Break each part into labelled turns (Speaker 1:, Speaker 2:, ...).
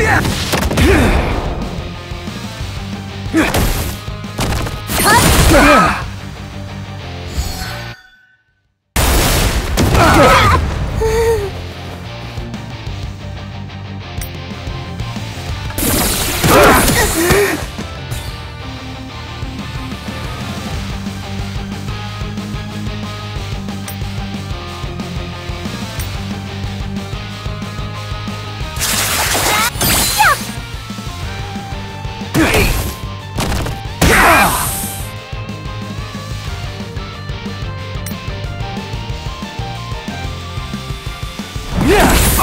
Speaker 1: Yeah!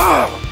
Speaker 1: Ah!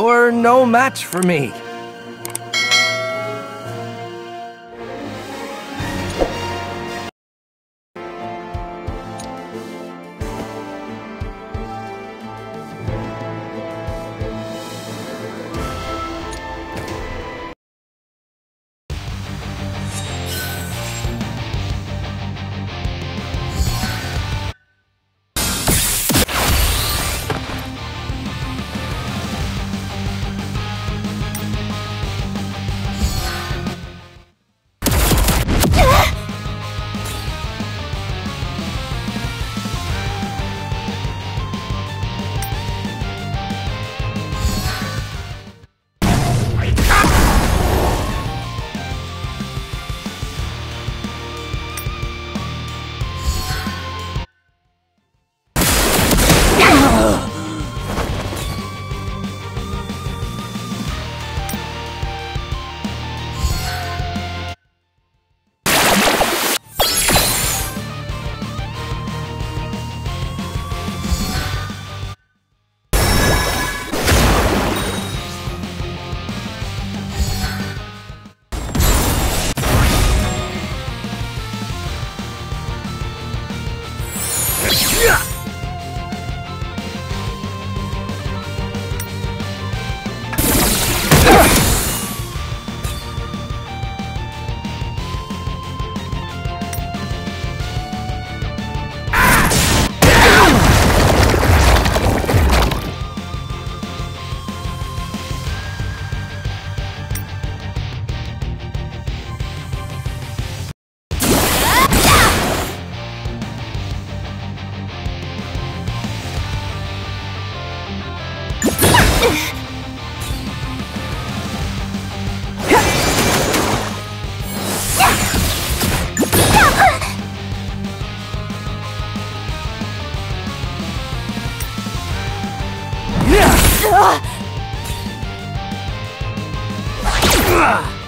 Speaker 1: You're no match for me.
Speaker 2: Ah!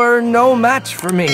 Speaker 1: You're no match for me.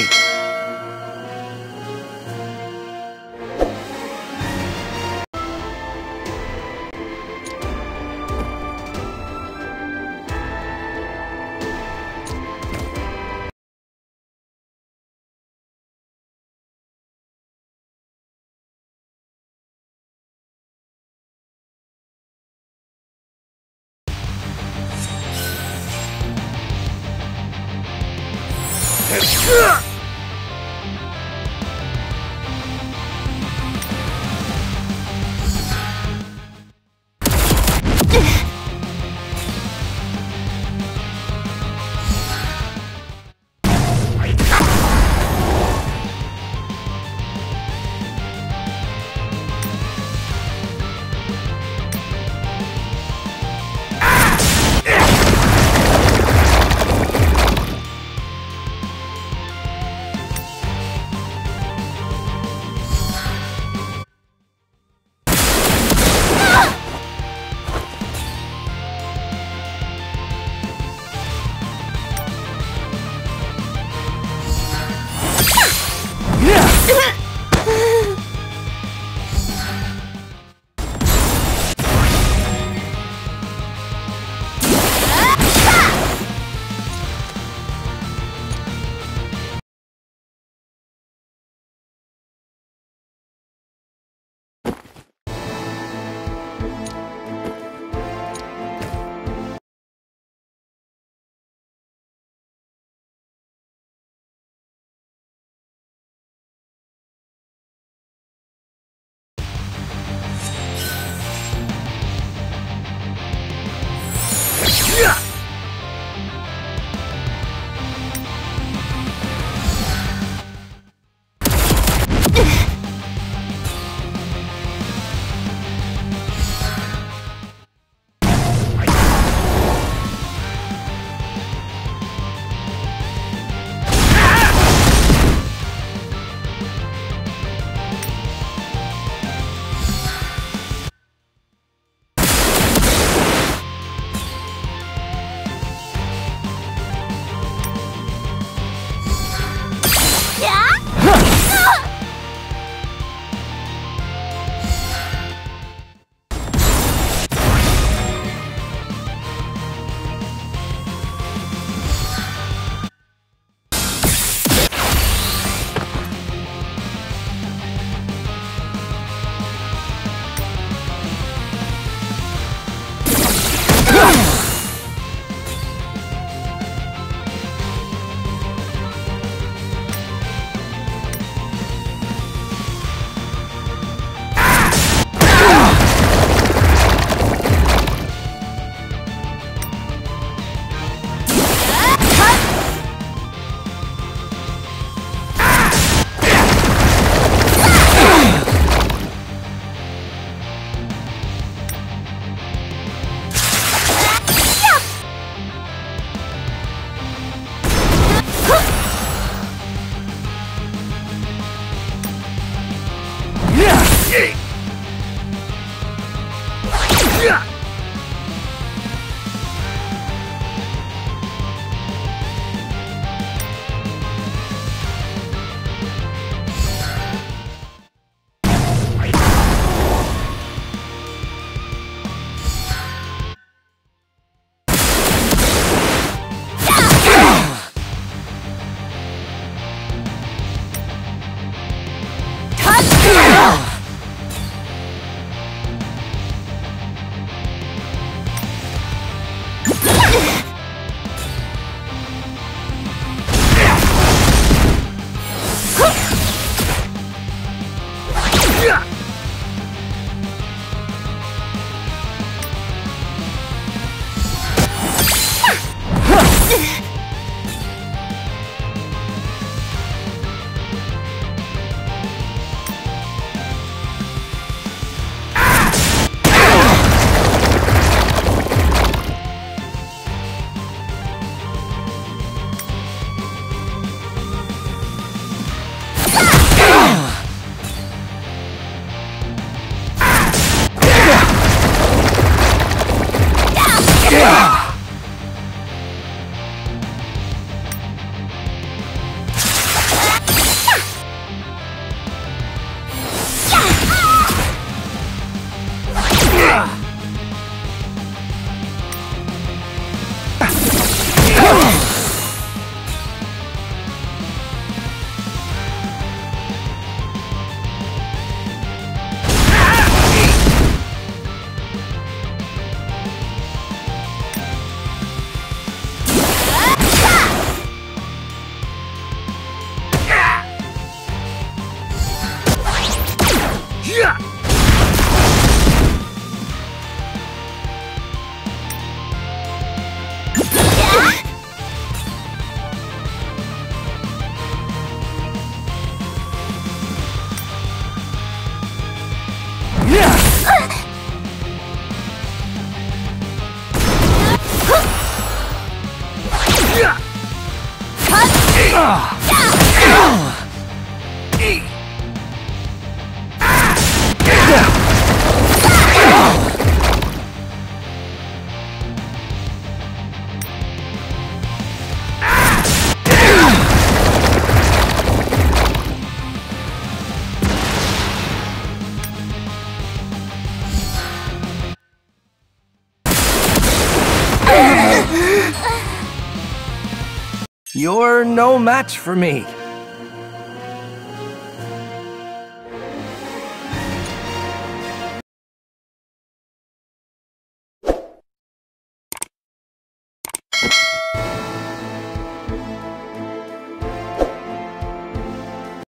Speaker 1: You're no match for me.